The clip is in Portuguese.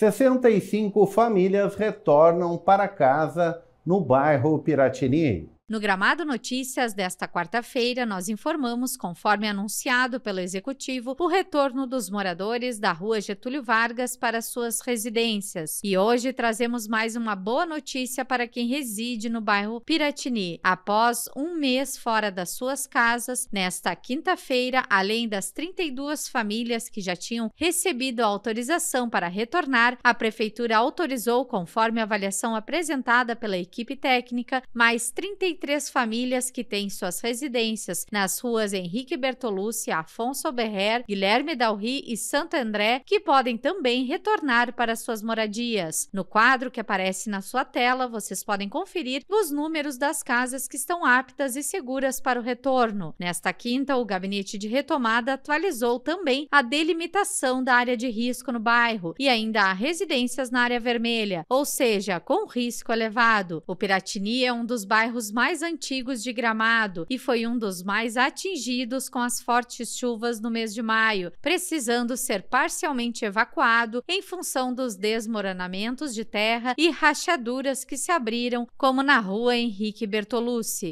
65 famílias retornam para casa no bairro Piratini. No Gramado Notícias desta quarta-feira, nós informamos, conforme anunciado pelo Executivo, o retorno dos moradores da rua Getúlio Vargas para suas residências. E hoje trazemos mais uma boa notícia para quem reside no bairro Piratini. Após um mês fora das suas casas, nesta quinta-feira, além das 32 famílias que já tinham recebido autorização para retornar, a Prefeitura autorizou, conforme a avaliação apresentada pela equipe técnica, mais 33 três famílias que têm suas residências nas ruas Henrique Bertolucci, Afonso Berrer, Guilherme Dalri e Santo André, que podem também retornar para suas moradias. No quadro que aparece na sua tela, vocês podem conferir os números das casas que estão aptas e seguras para o retorno. Nesta quinta, o Gabinete de Retomada atualizou também a delimitação da área de risco no bairro e ainda há residências na área vermelha, ou seja, com risco elevado. O Piratini é um dos bairros mais mais antigos de Gramado e foi um dos mais atingidos com as fortes chuvas no mês de maio, precisando ser parcialmente evacuado em função dos desmoronamentos de terra e rachaduras que se abriram, como na rua Henrique Bertolucci.